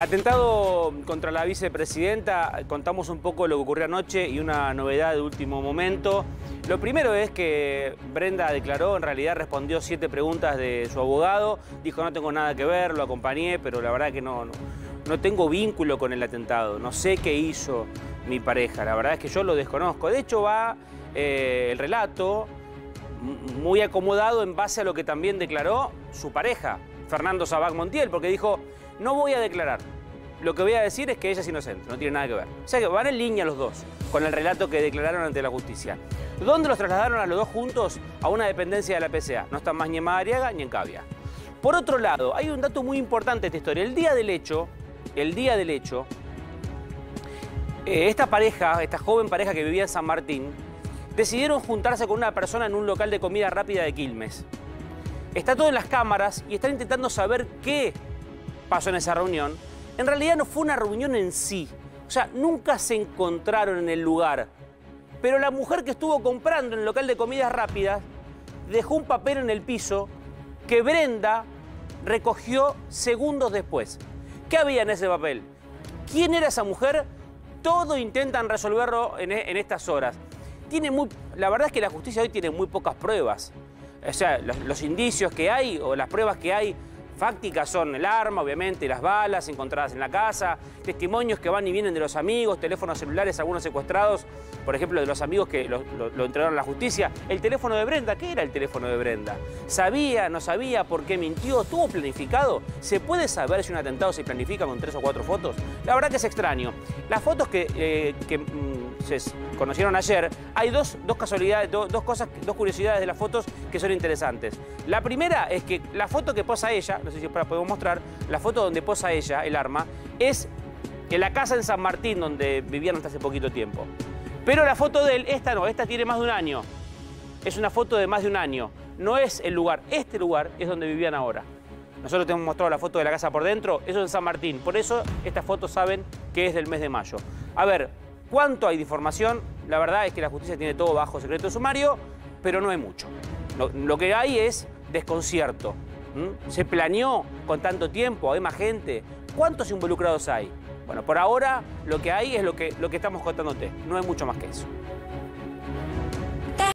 Atentado contra la vicepresidenta, contamos un poco lo que ocurrió anoche y una novedad de último momento. Lo primero es que Brenda declaró, en realidad respondió siete preguntas de su abogado, dijo no tengo nada que ver, lo acompañé, pero la verdad que no, no, tengo vínculo con el atentado, no sé qué hizo mi pareja, la verdad es que yo lo desconozco. De hecho va eh, el relato muy acomodado en base a lo que también declaró su pareja, Fernando Sabac Montiel, porque dijo no voy a declarar. Lo que voy a decir es que ella es inocente, no tiene nada que ver. O sea que van en línea los dos con el relato que declararon ante la justicia. ¿Dónde los trasladaron a los dos juntos? A una dependencia de la PCA. No están más ni en Madariaga ni en Cavia. Por otro lado, hay un dato muy importante de esta historia. El día del hecho, el día del hecho, eh, esta pareja, esta joven pareja que vivía en San Martín, decidieron juntarse con una persona en un local de comida rápida de Quilmes. Está todo en las cámaras y están intentando saber qué pasó en esa reunión, en realidad no fue una reunión en sí. O sea, nunca se encontraron en el lugar. Pero la mujer que estuvo comprando en el local de comidas rápidas dejó un papel en el piso que Brenda recogió segundos después. ¿Qué había en ese papel? ¿Quién era esa mujer? Todo intentan resolverlo en, e, estas horas. Tiene muy, la verdad es que la justicia hoy tiene muy pocas pruebas. O sea, los indicios que hay o las pruebas que hay fácticas son el arma, obviamente, las balas encontradas en la casa, testimonios que van y vienen de los amigos, teléfonos celulares, algunos secuestrados, por ejemplo, de los amigos que lo, entregaron a la justicia. El teléfono de Brenda, ¿qué era el teléfono de Brenda? ¿Sabía, no sabía por qué mintió? ¿Tuvo planificado? ¿Se puede saber si un atentado se planifica con tres o cuatro fotos? La verdad que es extraño. Las fotos que, eh, mm, se conocieron ayer, hay dos, casualidades, dos cosas, dos curiosidades de las fotos que son interesantes. La primera es que la foto que posa ella, no sé si la podemos mostrar, la foto donde posa ella, el arma, es en la casa en San Martín donde vivían hasta hace poquito tiempo. Pero la foto de él, esta no, esta tiene más de un año. Es una foto de más de un año. No es el lugar, este lugar es donde vivían ahora. Nosotros te hemos mostrado la foto de la casa por dentro, eso es en San Martín. Por eso estas fotos saben que es del mes de mayo. A ver, ¿cuánto hay de información? La verdad es que la justicia tiene todo bajo secreto sumario, pero no hay mucho. lo que hay es desconcierto. ¿Se planeó con tanto tiempo? ¿Hay más gente? ¿Cuántos involucrados hay? Bueno, por ahora lo que hay es lo que, lo que estamos contándote. No hay mucho más que eso.